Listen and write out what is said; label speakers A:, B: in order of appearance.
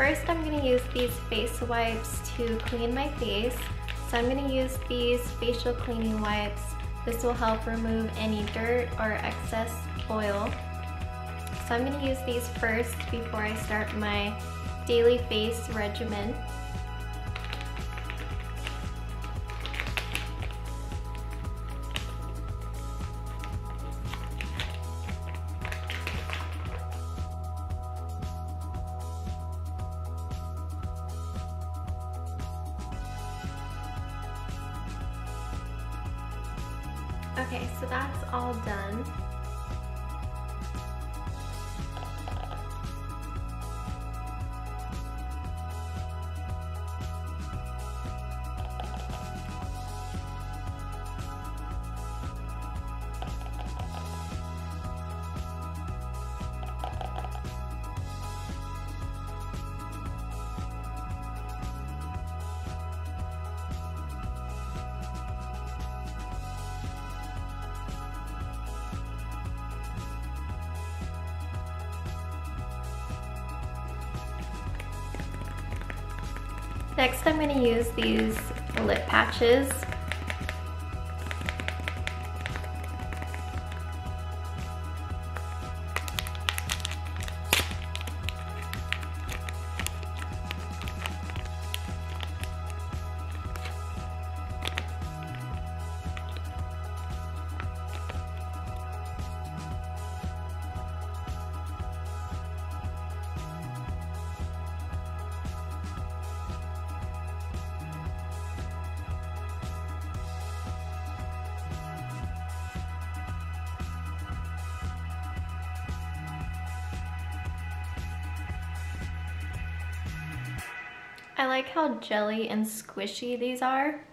A: first I'm gonna use these face wipes to clean my face. So I'm gonna use these facial cleaning wipes. This will help remove any dirt or excess oil. So I'm gonna use these first before I start my daily face regimen. Okay, so that's all done. Next I'm to use these lip patches. I like how jelly and squishy these are.